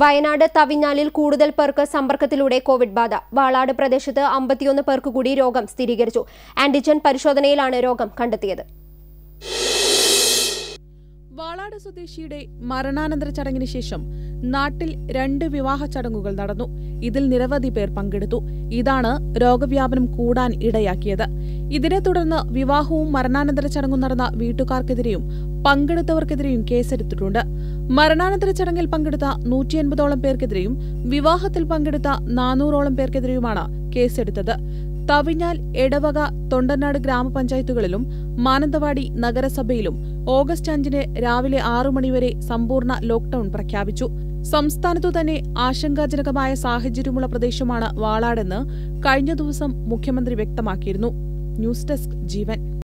വയനാട് തവിഞ്ഞാലിൽ കൂടുതൽ പേർക്ക് സമ്പർക്കത്തിലൂടെ കോവിഡ് ബാധ. വാളാട് പ്രദേശത്ത് അമ്പത്തിയൊന്ന് പേർക്ക് കൂടി രോഗം സ്ഥിരീകരിച്ചു. ആന്റിജൻ പരിശോധനയിലാണ് രോഗം കണ്ടെത്തിയത്. വാളാട് സ്വദേശിയുടെ മരണാനന്തര ചടങ്ങിന് ശേഷം നാട്ടിൽ രണ്ട് വിവാഹ ചടങ്ങുകൾ നടന്നു. ഇതിൽ നിരവധി പേർ പങ്കെടുത്തു. ഇതാണ് രോഗവ്യാപനം കൂടാൻ ഇടയാക്കിയത്. ഇതിനെ തുടർന്ന് വിവാഹവും മരണാനന്തര ചടങ്ങും നടന്ന വീട്ടുകാർക്കെതിരെയും പങ്കെടുത്തവർക്കെതിരെയും കേസെടുത്തിട്ടുണ്ട്. മരണാനന്തര ചടങ്ങിൽ പങ്കെടുത്ത നൂറ്റി എൺപതോളം പേർക്കെതിരെയും വിവാഹത്തിൽ പങ്കെടുത്ത നാനൂറോളം പേർക്കെതിരെയുമാണ് കേസെടുത്തത്. തവിഞ്ഞാൽ എടവക തൊണ്ടനാട് ഗ്രാമപഞ്ചായത്തുകളിലും മാനന്തവാടി നഗരസഭയിലും ഓഗസ്റ്റ് അഞ്ചിന് രാവിലെ ആറു മണിവരെ സമ്പൂർണ ലോക്ഡൌൺ പ്രഖ്യാപിച്ചു. സംസ്ഥാനത്തു തന്നെ ആശങ്കാജനകമായ സാഹചര്യമുള്ള പ്രദേശമാണ് വാളാടെന്ന് കഴിഞ്ഞ ദിവസം മുഖ്യമന്ത്രി വ്യക്തമാക്കിയിരുന്നു. News desk Jeevan.